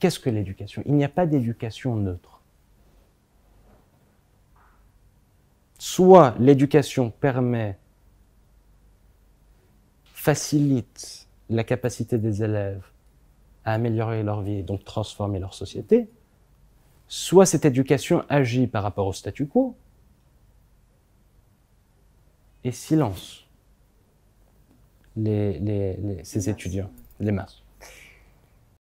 qu'est-ce que l'éducation? Il n'y a pas d'éducation neutre. Soit l'éducation permet, facilite la capacité des élèves à améliorer leur vie et donc transformer leur société, soit cette éducation agit par rapport au statu quo et silence les, ces étudiants, les masses.